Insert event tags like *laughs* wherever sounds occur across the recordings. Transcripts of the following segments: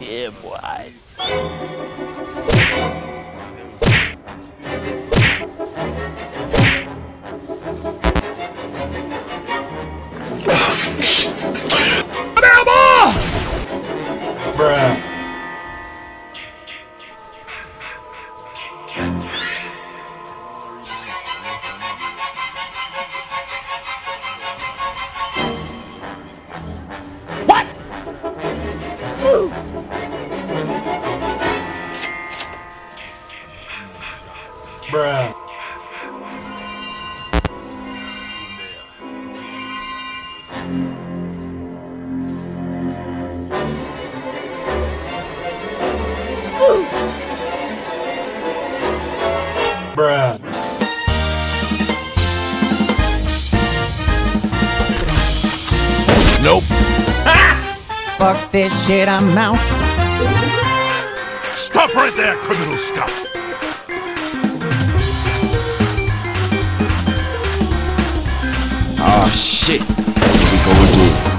yeah, boy. Bruh. Bruh. Nope. Fuck this shit, I'm out. Stop right there, criminal scum. Ah, shit. Here we go again.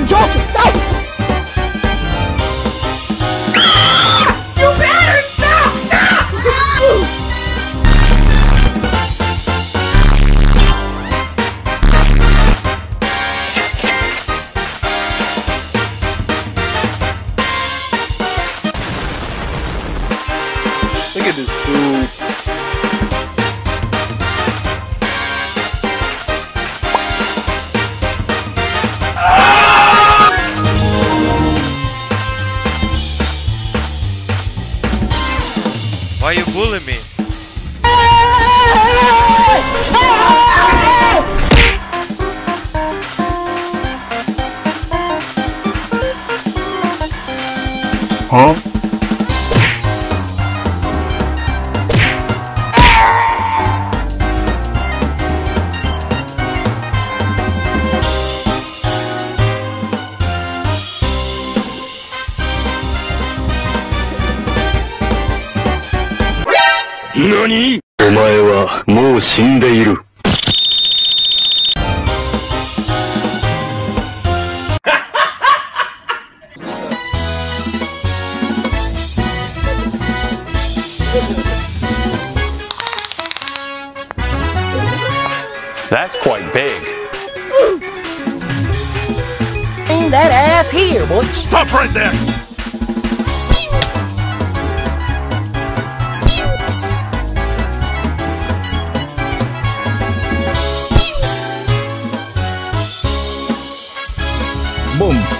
I'm joking. You better stop! Stop! Look at this food. Why you bullying me? Huh? 何お前はもう死んでいる。 That's quite big. Bring that ass here, boy. Stop right there! Boom.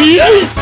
Yeah. *laughs*